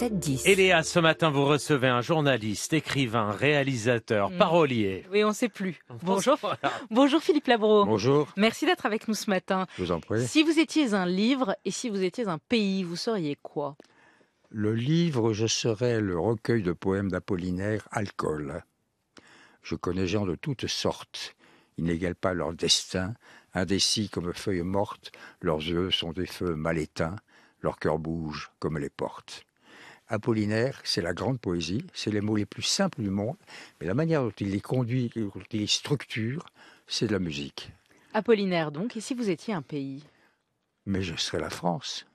7-10. Et Léa, ce matin, vous recevez un journaliste, écrivain, réalisateur, Mm. parolier. Oui, on ne sait plus. Bonjour. Bonjour Philippe Labro. Bonjour, Merci d'être avec nous ce matin. je vous en prie. Si vous étiez un livre et si vous étiez un pays, vous seriez quoi? Le livre, je serais le recueil de poèmes d'Apollinaire, Alcool. Je connais gens de toutes sortes. Ils n'égalent pas leur destin. Indécis comme feuilles mortes, leurs yeux sont des feux mal éteints, leur cœur bouge comme les portes. Apollinaire, c'est la grande poésie, c'est les mots les plus simples du monde, mais la manière dont il les conduit, dont il les structure, c'est de la musique. Apollinaire donc. Et si vous étiez un pays? Mais je serais la France.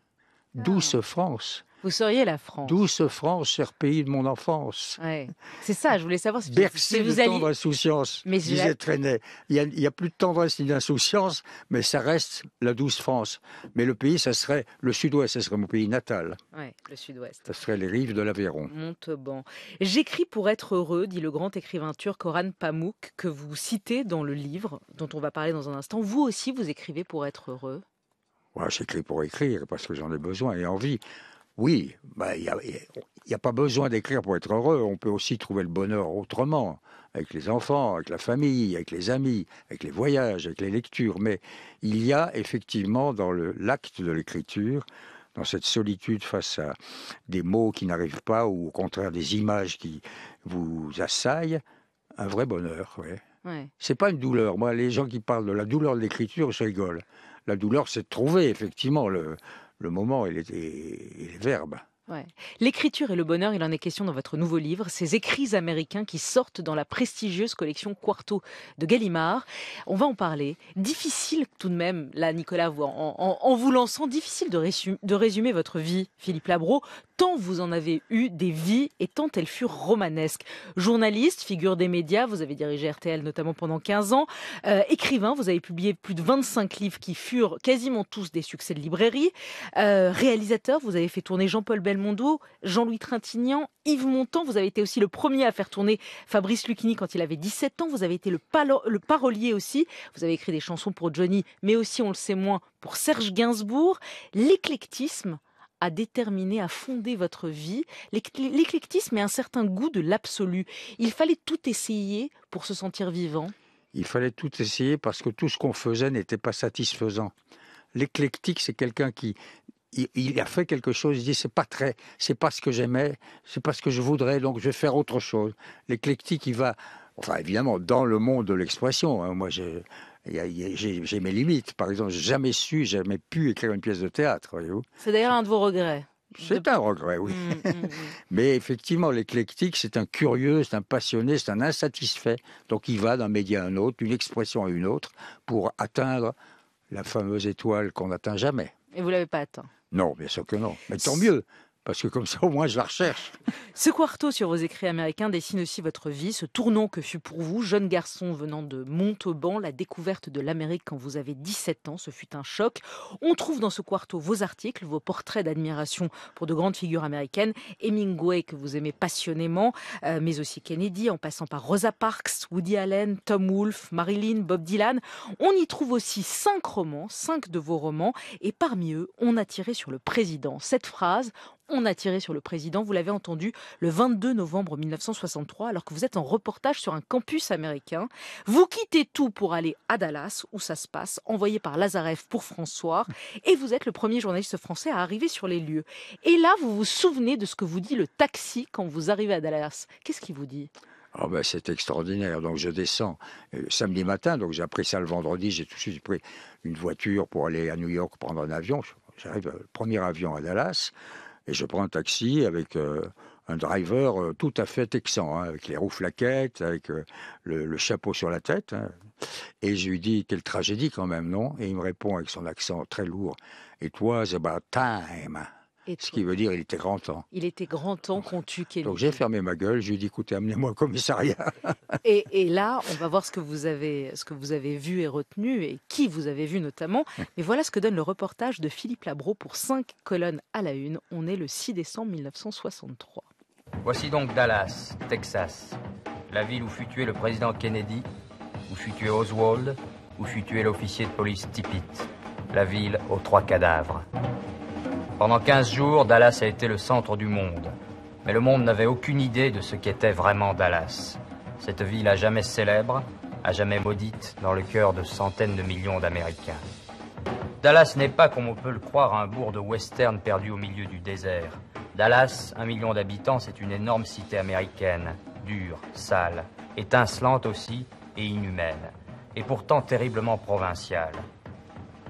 Douce France, Vous seriez la France. douce France, cher pays de mon enfance. Ouais. C'est ça, je voulais savoir si, Bercé si de vous alliez... tendre insouciance, Mais je disait la- Trenet. Il n'y a, plus de tendresse ni d'insouciance, mais ça reste la douce France. Mais le pays, ça serait le sud-ouest, ça serait mon pays natal. Ouais, le sud-ouest. Ça serait les rives de l'Aveyron. Montauban. J'écris pour être heureux, dit le grand écrivain turc Orhan Pamuk, que vous citez dans le livre dont on va parler dans un instant. Vous aussi, vous écrivez pour être heureux. Ouais, J'écris pour écrire, parce que j'en ai besoin et envie. Oui, bah, il n'y a, pas besoin d'écrire pour être heureux. On peut aussi trouver le bonheur autrement, avec les enfants, avec la famille, avec les amis, avec les voyages, avec les lectures. Mais il y a effectivement dans l'acte de l'écriture, dans cette solitude face à des mots qui n'arrivent pas, ou au contraire des images qui vous assaillent, un vrai bonheur. ouais. Ouais. C'est pas une douleur. Moi, les gens qui parlent de la douleur de l'écriture, je rigole. La douleur, c'est de trouver effectivement le, le moment et les, et les verbes. L'écriture et le bonheur, il en est question dans votre nouveau livre, ces écrits américains qui sortent dans la prestigieuse collection Quarto de Gallimard. On va en parler. Difficile tout de même, là, Nicolas, en, en- vous lançant, difficile de, résu- de résumer votre vie, Philippe Labro, tant vous en avez eu des vies et tant elles furent romanesques. Journaliste, figure des médias, vous avez dirigé RTL notamment pendant 15 ans. Euh, écrivain, vous avez publié plus de 25 livres qui furent quasiment tous des succès de librairie. Euh, réalisateur, vous avez fait tourner Jean-Paul Belmondo, Jean-Louis Trintignant, Yves Montand. Vous avez été aussi le premier à faire tourner Fabrice Lucchini quand il avait 17 ans. Vous avez été le, parolier aussi. Vous avez écrit des chansons pour Johnny, mais aussi, on le sait moins, pour Serge Gainsbourg. L'éclectisme a déterminé, a fondé votre vie. L'éc- L'éclectisme est un certain goût de l'absolu. Il fallait tout essayer pour se sentir vivant. Il fallait tout essayer parce que tout ce qu'on faisait n'était pas satisfaisant. L'éclectique, c'est quelqu'un qui il, a fait quelque chose, il dit c'est pas très, c'est pas ce que j'aimais, c'est pas ce que je voudrais, donc je vais faire autre chose. L'éclectique, il va, enfin évidemment, dans le monde de l'expression. hein, moi, a- j'ai mes limites. Par exemple, j'ai jamais su, jamais pu écrire une pièce de théâtre. C'est d'ailleurs un de vos regrets. c'est un regret, oui. Mm, mm, mm. Mais effectivement, l'éclectique, c'est un curieux, c'est un passionné, c'est un insatisfait. Donc il va d'un média à un autre, d'une expression à une autre, pour atteindre la fameuse étoile qu'on n'atteint jamais. Et vous l'avez pas atteint. Non, bien sûr que non. Mais tant mieux, parce que comme ça, au moins, je la recherche. Ce quarto sur vos écrits américains dessine aussi votre vie, ce tournant que fut pour vous, jeune garçon venant de Montauban, la découverte de l'Amérique quand vous avez 17 ans, ce fut un choc. On trouve dans ce quarto vos articles, vos portraits d'admiration pour de grandes figures américaines, Hemingway que vous aimez passionnément, euh, mais aussi Kennedy, en passant par Rosa Parks, Woody Allen, Tom Wolfe, Marilyn, Bob Dylan. On y trouve aussi cinq romans, cinq de vos romans, et parmi eux, on a tiré sur le président. Cette phrase, on a tiré sur le président, vous l'avez entendu le 22 novembre 1963, alors que vous êtes en reportage sur un campus américain. Vous quittez tout pour aller à Dallas, où ça se passe, envoyé par Lazareff pour François, et vous êtes le premier journaliste français à arriver sur les lieux. Et là, vous vous souvenez de ce que vous dit le taxi quand vous arrivez à Dallas. Qu'est-ce qu'il vous dit? Ben, c'est extraordinaire. Donc je descends euh, samedi matin, donc j'ai appris ça le vendredi, j'ai tout de suite pris une voiture pour aller à New York prendre un avion. J'arrive, euh, premier avion à Dallas, et je prends un taxi avec euh, un driver euh, tout à fait texan, hein, avec les roues flaquettes, avec euh, le, chapeau sur la tête. hein. Et je lui dis, quelle tragédie quand même, non? Et il me répond avec son accent très lourd, It was about time. Et Ce qui veut dire, il était grand temps. Il était grand temps qu'on tue Kennedy. Donc j'ai fermé ma gueule, je lui ai dit, écoutez, amenez-moi au commissariat. Et, et là, on va voir ce que vous avez, ce que vous avez vu et retenu, et qui vous avez vu notamment. Mais voilà ce que donne le reportage de Philippe Labro pour 5 colonnes à la une. On est le 6 décembre 1963. Voici donc Dallas, Texas, la ville où fut tué le président Kennedy, où fut tué Oswald, où fut tué l'officier de police Tippit, la ville aux trois cadavres. Pendant 15 jours, Dallas a été le centre du monde. Mais le monde n'avait aucune idée de ce qu'était vraiment Dallas. Cette ville à jamais célèbre, à jamais maudite dans le cœur de centaines de millions d'Américains. Dallas n'est pas, comme on peut le croire, un bourg de western perdu au milieu du désert. Dallas, un million d'habitants, c'est une énorme cité américaine, dure, sale, étincelante aussi et inhumaine, et pourtant terriblement provinciale.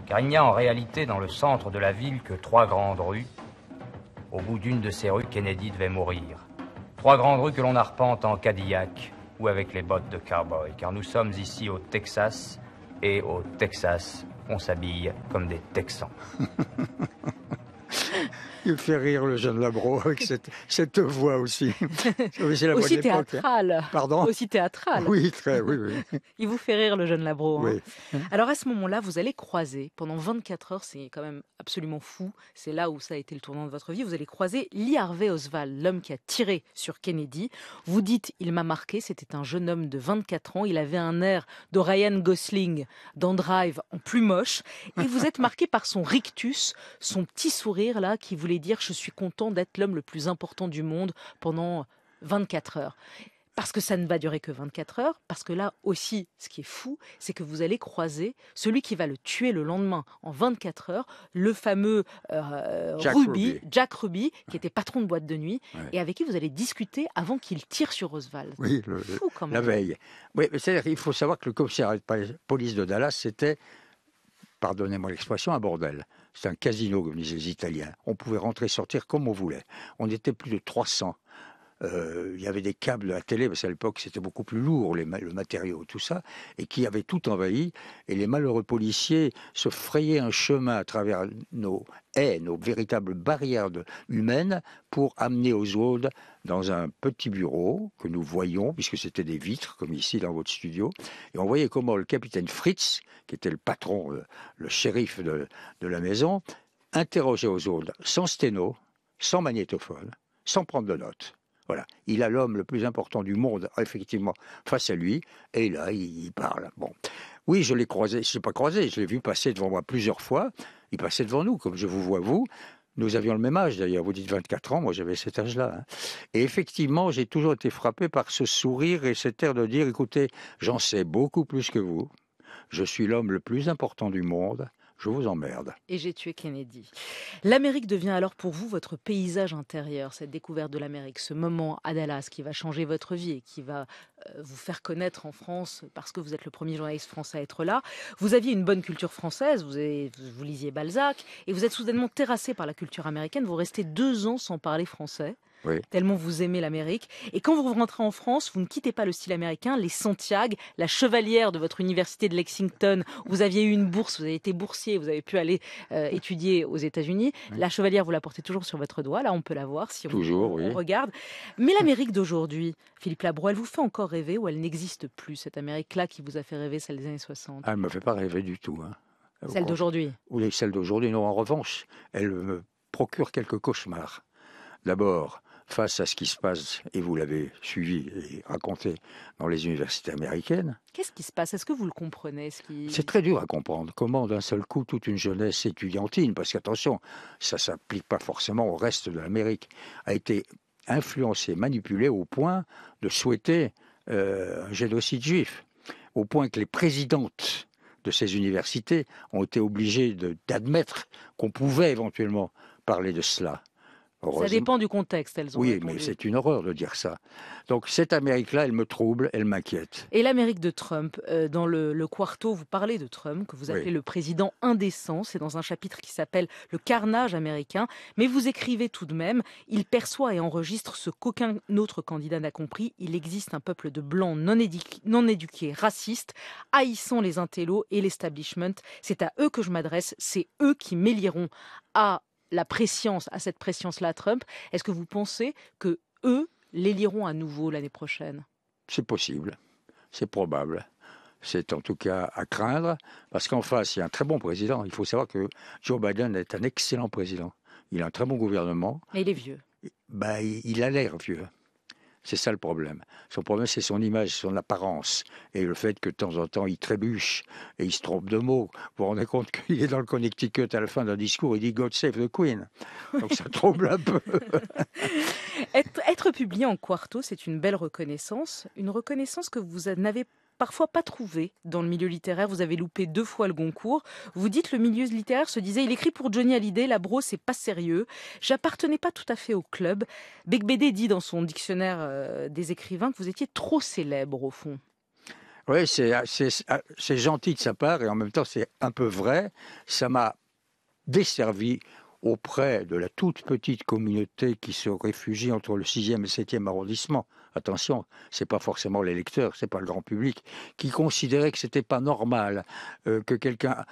Car il n'y a en réalité dans le centre de la ville que trois grandes rues. Au bout d'une de ces rues, Kennedy devait mourir. Trois grandes rues que l'on arpente en Cadillac ou avec les bottes de cowboy, car nous sommes ici au Texas, et au Texas, on s'habille comme des Texans. Il fait rire le jeune Labro avec cette, cette voix aussi. la aussi hein. théâtrale. Pardon Aussi théâtrale. Oui, très, oui, oui. Il vous fait rire le jeune Labro. Hein. Oui. Alors à ce moment-là, vous allez croiser pendant 24 heures, c'est quand même absolument fou. C'est là où ça a été le tournant de votre vie. Vous allez croiser Lee Harvey Oswald, l'homme qui a tiré sur Kennedy. Vous dites, il m'a marqué. C'était un jeune homme de 24 ans. Il avait un air de Ryan Gosling dans Drive en plus moche. Et vous êtes marqué par son rictus, son petit sourire là qui voulait dire je suis content d'être l'homme le plus important du monde pendant 24 heures. Parce que ça ne va durer que 24 heures, parce que là aussi, ce qui est fou, c'est que vous allez croiser celui qui va le tuer le lendemain en 24 heures, le fameux euh, Jack Ruby, Ruby. Jack Ruby, qui était patron de boîte de nuit, et avec qui vous allez discuter avant qu'il tire sur Oswald. Oui, le- Fou quand même. la veille. Oui, mais c'est-à-dire qu'il faut savoir que le commissariat de poli- police de Dallas, c'était, pardonnez-moi l'expression, un bordel. C'est un casino, comme disaient les Italiens. On pouvait rentrer et sortir comme on voulait. On était plus de 300. Euh, il y avait des câbles la télé, parce qu'à l'époque c'était beaucoup plus lourd, les le matériau, tout ça, et qui avait tout envahi. Et les malheureux policiers se frayaient un chemin à travers nos haies, nos véritables barrières humaines, pour amener Oswald dans un petit bureau que nous voyions, puisque c'était des vitres, comme ici dans votre studio. Et on voyait comment le capitaine Fritz, qui était le patron, le, le shérif de, de la maison, interrogeait Oswald sans sténo, sans magnétophone, sans prendre de notes. Voilà, il a l'homme le plus important du monde, effectivement, face à lui, et là, il, parle. Bon, oui, je l'ai croisé, je l'ai pas croisé, je l'ai vu passer devant moi plusieurs fois. Il passait devant nous, comme je vous vois vous. Nous avions le même âge, d'ailleurs. Vous dites 24 ans, moi j'avais cet âge-là. hein. Et effectivement, j'ai toujours été frappé par ce sourire et cet air de dire, écoutez, j'en sais beaucoup plus que vous. Je suis l'homme le plus important du monde. Je vous emmerde. Et j'ai tué Kennedy. L'Amérique devient alors pour vous votre paysage intérieur, cette découverte de l'Amérique, ce moment à Dallas qui va changer votre vie et qui va euh, vous faire connaître en France parce que vous êtes le premier journaliste français à être là. Vous aviez une bonne culture française, vous, vous lisiez Balzac et vous êtes soudainement terrassé par la culture américaine. Vous restez deux ans sans parler français. Oui. Tellement vous aimez l'Amérique. Et quand vous rentrez en France, vous ne quittez pas le style américain. Les Santiago, la chevalière de votre université de Lexington, vous aviez eu une bourse, vous avez été boursier, vous avez pu aller euh, étudier aux États-Unis. Oui. La chevalière, vous la portez toujours sur votre doigt. Là, on peut la voir si on, Toujours, on oui. regarde. Mais l'Amérique d'aujourd'hui, Philippe Labro, elle vous fait encore rêver ou elle n'existe plus, cette Amérique-là qui vous a fait rêver celle des années 60 Ah, elle ne me fait pas rêver du tout. hein. Celle d'aujourd'hui? Oui, celle d'aujourd'hui, non. En revanche, elle me procure quelques cauchemars. D'abord, face à ce qui se passe, et vous l'avez suivi et raconté dans les universités américaines, Qu'est-ce qui se passe? Est-ce que vous le comprenez ce qui... c'est très dur à comprendre. Comment, d'un seul coup, toute une jeunesse étudiantine, parce qu'attention, ça ne s'applique pas forcément au reste de l'Amérique, a été influencée, manipulée au point de souhaiter euh, un génocide juif. Au point que les présidentes de ces universités ont été obligées d'admettre qu'on pouvait éventuellement parler de cela. Ça dépend du contexte, elles ont Oui, répondu. mais c'est une horreur de dire ça. Donc cette Amérique-là, elle me trouble, elle m'inquiète. Et l'Amérique de Trump, euh, dans le, le Quarto, vous parlez de Trump, que vous appelez Oui. le président indécent. C'est dans un chapitre qui s'appelle Le carnage américain. Mais vous écrivez tout de même Il perçoit et enregistre ce qu'aucun autre candidat n'a compris. Il existe un peuple de blancs non, édi- non éduqués, racistes, haïssant les intellos et l'establishment. C'est à eux que je m'adresse. C'est eux qui m'éliront à la préscience, à cette préscience-là à Trump. Est-ce que vous pensez que eux l'éliront à nouveau l'année prochaine? C'est possible, c'est probable. C'est en tout cas à craindre, parce qu'en face, il y a un très bon président. Il faut savoir que Joe Biden est un excellent président. Il a un très bon gouvernement. Mais il est vieux. Bah, il il a l'air vieux. C'est ça le problème. Son problème, c'est son image, son apparence. Et le fait que de temps en temps, il trébuche et il se trompe de mots. Vous vous rendez compte qu'il est dans le Connecticut à la fin d'un discours, il dit God save the Queen. Donc ça trouble un peu. être, être publié en quarto, c'est une belle reconnaissance. Une reconnaissance que vous n'avez parfois pas trouvé dans le milieu littéraire. Vous avez loupé deux fois le Goncourt. Vous dites le milieu littéraire se disait il écrit pour Johnny Hallyday, la bro c'est pas sérieux. J'appartenais pas tout à fait au club. Bec BD dit dans son dictionnaire euh, des écrivains que vous étiez trop célèbre au fond. Oui, c'est gentil de sa part et en même temps c'est un peu vrai. Ça m'a desservi auprès de la toute petite communauté qui se réfugie entre le 6e et le 7e arrondissement. Attention, c'est pas forcément les lecteurs, c'est pas le grand public qui considérait que c'était pas normal euh, que quelqu'un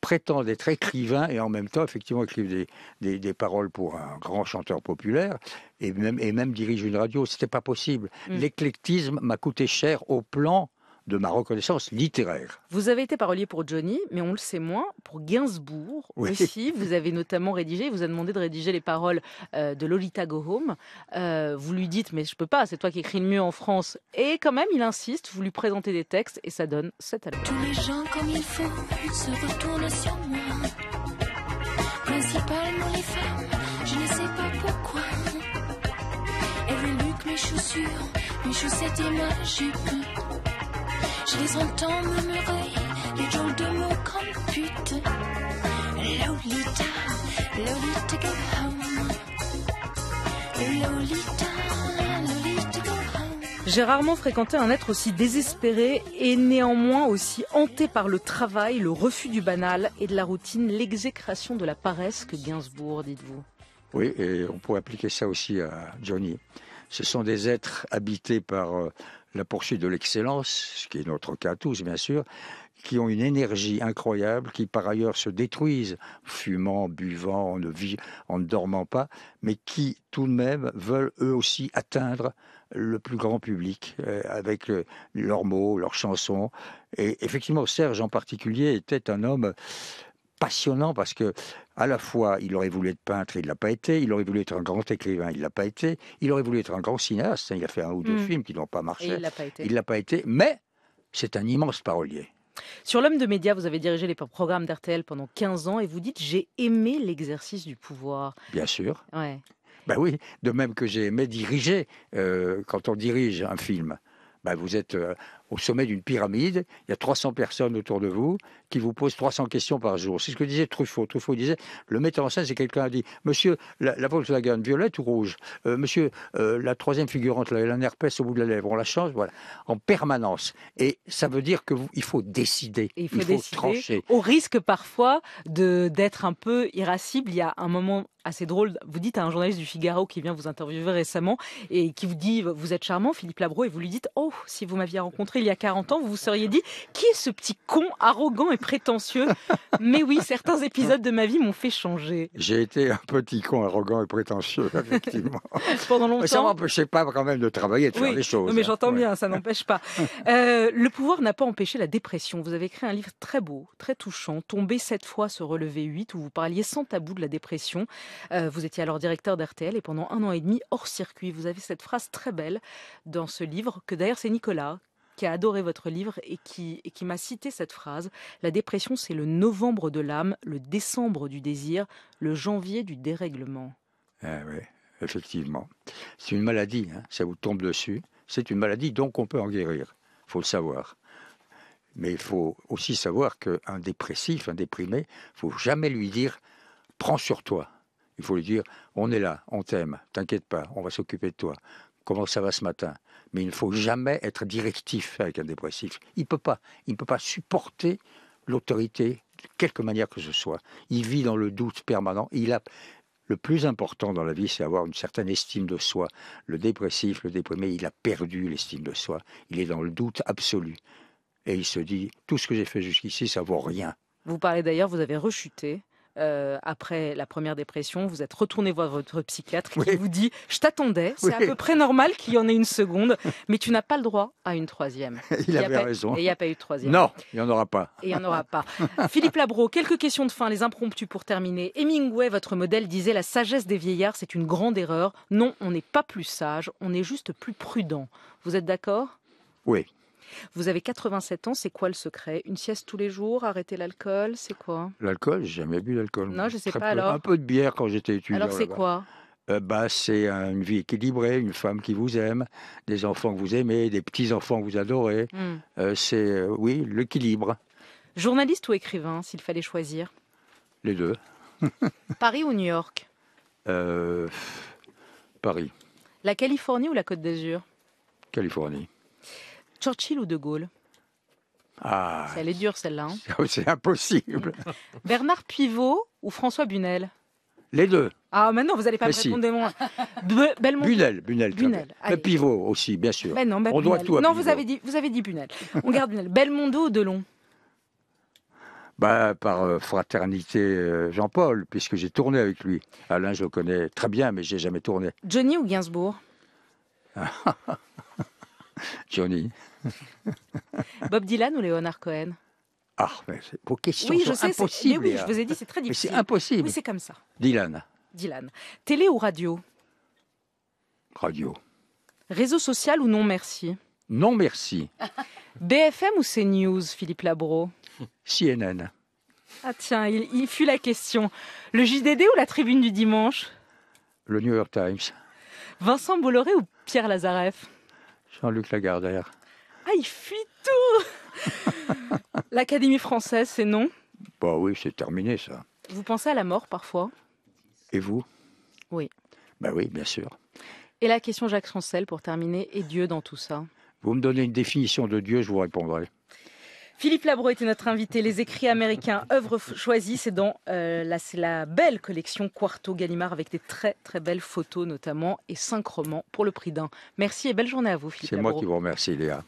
prétende être écrivain et en même temps effectivement écrive des, des, paroles pour un grand chanteur populaire et même, et même dirige une radio. C'était pas possible. Mm. L'éclectisme m'a coûté cher au plan de ma reconnaissance littéraire. Vous avez été parolier pour Johnny, mais on le sait moins, pour Gainsbourg aussi. Vous avez notamment rédigé, vous a demandé de rédiger les paroles euh, de Lolita Go Home. Euh, vous lui dites, mais je peux pas, c'est toi qui écris le mieux en France. Et quand même, il insiste, vous lui présentez des textes et ça donne cet album. Tous les gens comme il faut se retournent sur moi. Principalement les femmes, je ne sais pas pourquoi. Elles mes chaussures, mes chaussettes et ma jupe. Je les entends murmurer les de pute. Lolita, Lolita go home. Lolita, Lolita go home. J'ai rarement fréquenté un être aussi désespéré et néanmoins aussi hanté par le travail, le refus du banal et de la routine, l'exécration de la paresse que Gainsbourg, dites-vous. Oui, et on pourrait appliquer ça aussi à Johnny. Ce sont des êtres habités par euh, la poursuite de l'excellence, ce qui est notre cas tous bien sûr, qui ont une énergie incroyable, qui par ailleurs se détruisent, fumant, buvant, en ne, en ne dormant pas, mais qui tout de même veulent eux aussi atteindre le plus grand public euh, avec leurs mots, leurs chansons. Et effectivement, Serge en particulier était un homme passionnant parce que à la fois il aurait voulu être peintre, il l'a pas été, il aurait voulu être un grand écrivain, il l'a pas été, il aurait voulu être un grand cinéaste, il a fait un ou deux mm. films qui n'ont pas marché, il l'a pas pas été, mais c'est un immense parolier. Sur l'homme de médias, vous avez dirigé les programmes d'RTL pendant 15 ans et vous dites j'ai aimé l'exercice du pouvoir. Bien sûr. Ouais. Ben oui, de même que j'ai aimé diriger euh, quand on dirige un film. Ben vous êtes euh, au sommet d'une pyramide, il y a 300 personnes autour de vous qui vous posent 300 questions par jour. C'est ce que disait Truffaut. Truffaut disait, le metteur en scène, c'est quelqu'un a dit, monsieur, la, Volkswagen, violette ou rouge? Euh, Monsieur, euh, la troisième figurante, la, la herpès au bout de la lèvre, on la change, voilà, en permanence. Et ça veut dire qu'il faut décider, il faut, trancher. Au risque parfois d'être un peu irascible. Il y a un moment assez drôle. Vous dites à un journaliste du Figaro qui vient vous interviewer récemment et qui vous dit, vous êtes charmant, Philippe Labro, et vous lui dites, oh, si vous m'aviez rencontré il y a 40 ans, vous vous seriez dit qui est ce petit con arrogant et prétentieux? Mais oui, certains épisodes de ma vie m'ont fait changer. J'ai été un petit con arrogant et prétentieux, effectivement. Pendant longtemps. Mais ça m'empêchait pas quand même de travailler, de faire des choses. Mais j'entends bien, ça n'empêche pas. Euh, le pouvoir n'a pas empêché la dépression. Vous avez écrit un livre très beau, très touchant, Tomber sept fois, se relever huit, où vous parliez sans tabou de la dépression. Euh, vous étiez alors directeur d'RTL et pendant un an et demi hors circuit. Vous avez cette phrase très belle dans ce livre que d'ailleurs c'est Nicolas qui a adoré votre livre et qui, m'a cité cette phrase. La dépression, c'est le novembre de l'âme, le décembre du désir, le janvier du dérèglement. Ah oui, effectivement. C'est une maladie, hein. ça vous tombe dessus. C'est une maladie, donc on peut en guérir. Il faut le savoir. Mais il faut aussi savoir qu'un dépressif, un déprimé, faut jamais lui dire prends sur toi. Il faut lui dire on est là, on t'aime, t'inquiète pas, on va s'occuper de toi. Comment ça va ce matin mais il ne faut jamais être directif avec un dépressif. Il ne peut pas. Il ne peut pas supporter l'autorité de quelque manière que ce soit. Il vit dans le doute permanent. Il a le plus important dans la vie, c'est avoir une certaine estime de soi. Le dépressif, le déprimé, il a perdu l'estime de soi. Il est dans le doute absolu. Et il se dit, tout ce que j'ai fait jusqu'ici, ça vaut rien. Vous parlez d'ailleurs, vous avez rechuté euh, après la première dépression, vous êtes retourné voir votre psychiatre qui Oui. vous dit Je t'attendais, c'est à peu près normal qu'il y en ait une seconde, mais tu n'as pas le droit à une troisième. Il avait pas- raison. Et il n'y a pas eu de troisième. Non, il n'y en aura pas. Et il n'y en aura pas. Philippe Labro, quelques questions de fin, les impromptus pour terminer. Hemingway, votre modèle, disait La sagesse des vieillards, c'est une grande erreur. Non, on n'est pas plus sage, on est juste plus prudent. Vous êtes d'accord? Oui. Vous avez 87 ans, c'est quoi le secret? Une sieste tous les jours Arrêter l'alcool C'est quoi? L'alcool, j'ai jamais bu d'alcool. Non, je sais Très pas, peu. alors. Un peu de bière quand j'étais étudiant. Alors c'est quoi? Euh, bah, C'est un- une vie équilibrée, une femme qui vous aime, des enfants que vous aimez, des petits-enfants que vous adorez. Hmm. Euh, c'est, euh, oui, l'équilibre, Journaliste ou écrivain, s'il fallait choisir? Les deux. Paris ou New York? Paris, La Californie ou la Côte d'Azur? Californie. Churchill ou De Gaulle? Ah, Elle est dure celle-là. hein. c'est impossible. Bernard Pivot ou François Bunel? Les deux. Ah, maintenant, vous n'allez pas Mais me si. répondre des mots. Bunel, Bunel. Bunel, pivot aussi, bien sûr. Non, On doit tout à Non, Pivot. vous avez dit, vous avez dit Bunel. On garde Bunel. Belmondo ou Delon? Bah, par euh, fraternité euh, Jean-Paul, puisque j'ai tourné avec lui. Alain, je le connais très bien, mais j'ai jamais tourné. Johnny ou Gainsbourg? Johnny. Bob Dylan ou Léonard Cohen? Ah, mais c'est- vos questions Oui, je sais. Mais oui, Léa. je vous ai dit, c'est très Mais c'est difficile. impossible. Oui, c'est comme ça. Dylan, Dylan. Télé ou radio? Radio. Réseau social ou non merci? Non, merci. BFM ou CNews, Philippe Labro? CNN. Ah tiens, il, il fut la question. Le JDD ou la tribune du dimanche? Le New York Times. Vincent Bolloré ou Pierre Lazareff? Jean-Luc Lagardère. Ah, il fuit tout L'Académie française, c'est non? Bah oui, c'est terminé ça. Vous pensez à la mort parfois? Et vous? Oui. Bah oui, bien sûr. Et la question Jacques Chancel pour terminer, et Dieu dans tout ça? Vous me donnez une définition de Dieu, je vous répondrai. Philippe Labro était notre invité. Les écrits américains, œuvres choisies, c'est dans euh, la, c'est la belle collection Quarto Gallimard avec des très très belles photos notamment et cinq romans pour le prix d'un. Merci et belle journée à vous, Philippe C'est moi qui vous remercie, Léa.